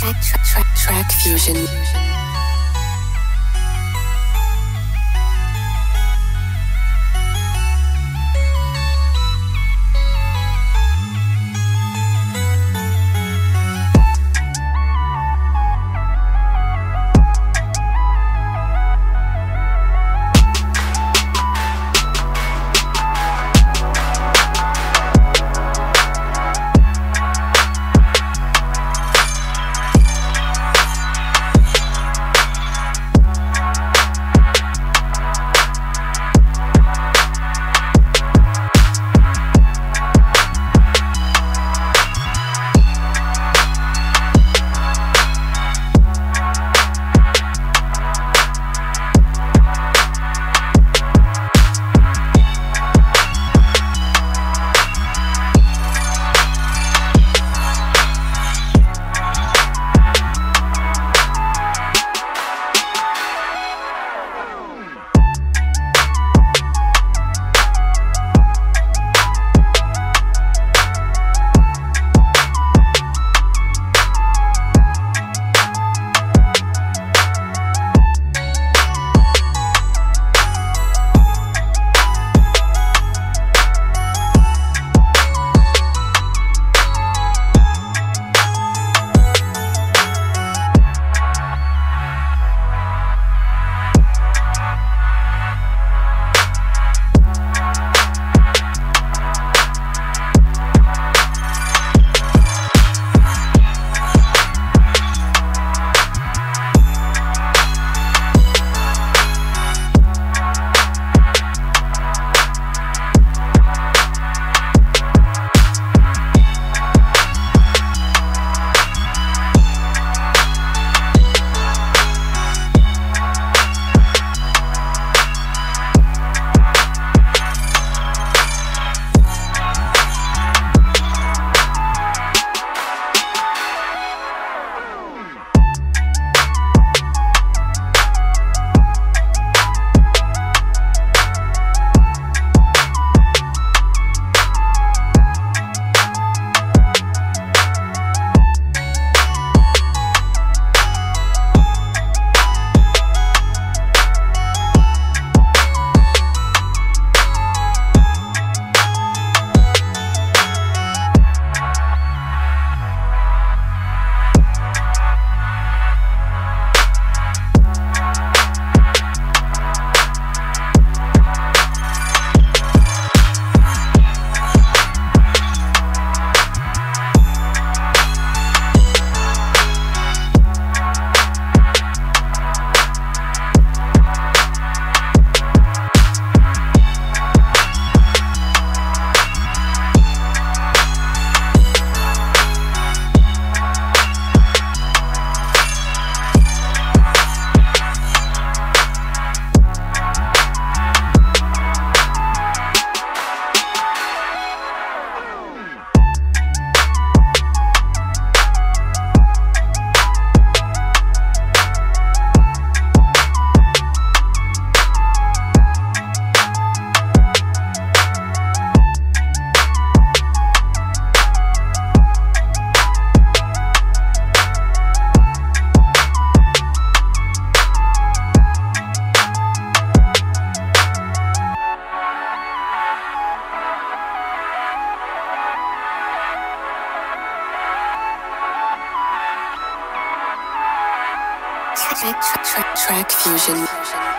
Track, track, track, fusion. track, track, track fusion.